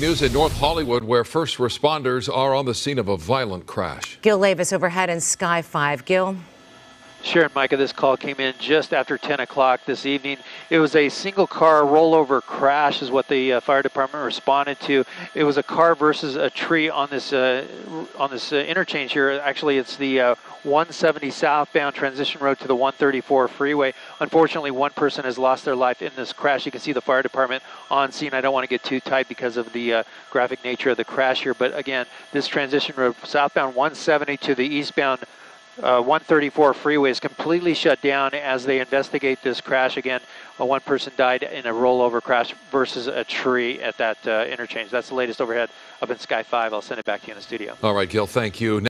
News in North Hollywood, where first responders are on the scene of a violent crash. Gil Leyvas overhead in Sky 5. Gil? Sharon Micah, this call came in just after 10 o'clock this evening. It was a single car rollover crash, is what the uh, fire department responded to. It was a car versus a tree on this uh, on this uh, interchange here. Actually, it's the uh, 170 southbound transition road to the 134 freeway. Unfortunately, one person has lost their life in this crash. You can see the fire department on scene. I don't want to get too tight because of the uh, graphic nature of the crash here, but again, this transition road southbound 170 to the eastbound uh, 134 freeway is completely shut down as they investigate this crash. Again, uh, one person died in a rollover crash versus a tree at that uh, interchange. That's the latest overhead up in Sky 5. I'll send it back to you in the studio. All right, Gil, thank you.